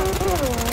Oh,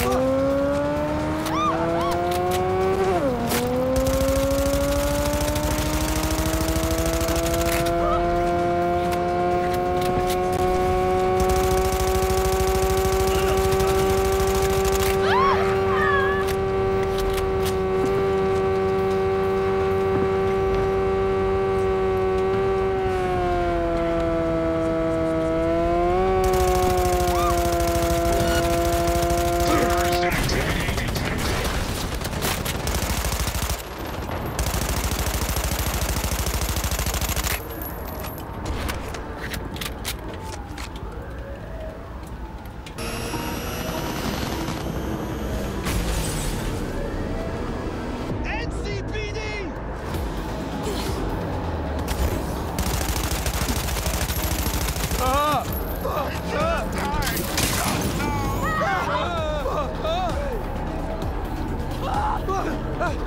诶